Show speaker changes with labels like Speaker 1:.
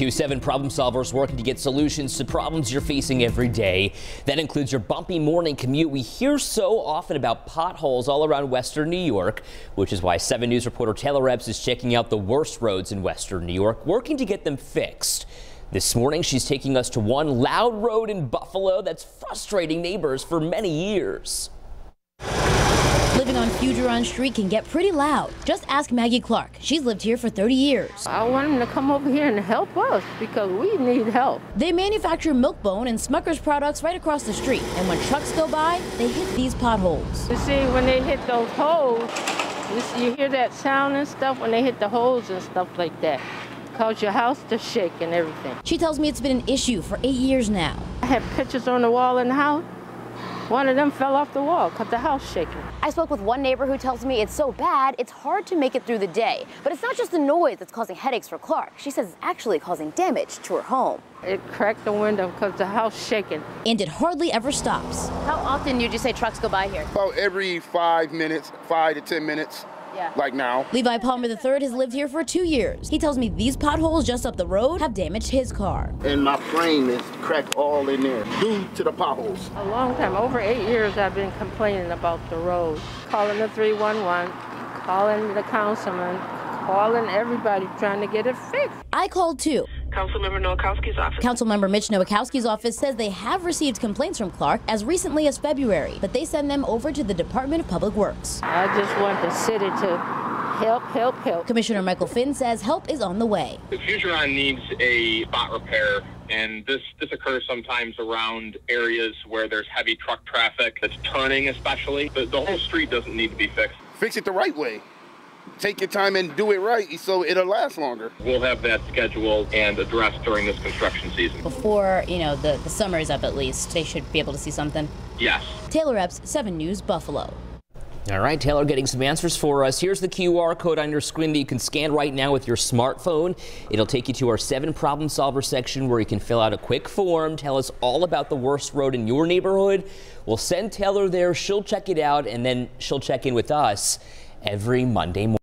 Speaker 1: Two seven problem solvers working to get solutions to problems you're facing every day. That includes your bumpy morning commute. We hear so often about potholes all around western New York, which is why 7 News reporter Taylor Epps is checking out the worst roads in western New York, working to get them fixed. This morning, she's taking us to one loud road in Buffalo that's frustrating neighbors for many years.
Speaker 2: Living on Fougeron Street can get pretty loud. Just ask Maggie Clark. She's lived here for 30 years.
Speaker 3: I want them to come over here and help us because we need help.
Speaker 2: They manufacture Milk-Bone and Smucker's products right across the street. And when trucks go by, they hit these potholes.
Speaker 3: You see, when they hit those holes, you, see, you hear that sound and stuff when they hit the holes and stuff like that. Cause your house to shake and everything.
Speaker 2: She tells me it's been an issue for eight years now.
Speaker 3: I have pictures on the wall in the house. One of them fell off the wall, cut the house shaking.
Speaker 4: I spoke with one neighbor who tells me it's so bad, it's hard to make it through the day. But it's not just the noise that's causing headaches for Clark. She says it's actually causing damage to her home.
Speaker 3: It cracked the window because the house shaking.
Speaker 2: And it hardly ever stops.
Speaker 4: How often would you say trucks go by here?
Speaker 5: About every five minutes, five to 10 minutes.
Speaker 4: Yeah.
Speaker 5: Like now.
Speaker 2: Levi Palmer III has lived here for two years. He tells me these potholes just up the road have damaged his car.
Speaker 5: And my frame is cracked all in there due to the potholes.
Speaker 3: A long time, over eight years, I've been complaining about the road. Calling the 311, calling the councilman, calling everybody trying to get it fixed.
Speaker 2: I called too.
Speaker 6: Councilmember Nowakowski's office.
Speaker 2: Councilmember Mitch Nowakowski's office says they have received complaints from Clark as recently as February, but they send them over to the Department of Public Works.
Speaker 3: I just want the city to help, help, help.
Speaker 2: Commissioner Michael Finn says help is on the way.
Speaker 7: The Fougeron needs a spot repair, and this, this occurs sometimes around areas where there's heavy truck traffic that's turning especially. The, the whole street doesn't need to be fixed.
Speaker 5: Fix it the right way. Take your time and do it right so it'll last longer.
Speaker 7: We'll have that scheduled and addressed during this construction season.
Speaker 2: Before, you know, the, the summer is up at least, they should be able to see something.
Speaker 7: Yes.
Speaker 2: Taylor Epps, 7 News, Buffalo.
Speaker 1: All right, Taylor getting some answers for us. Here's the QR code on your screen that you can scan right now with your smartphone. It'll take you to our seven problem solver section where you can fill out a quick form, tell us all about the worst road in your neighborhood. We'll send Taylor there, she'll check it out, and then she'll check in with us every Monday morning.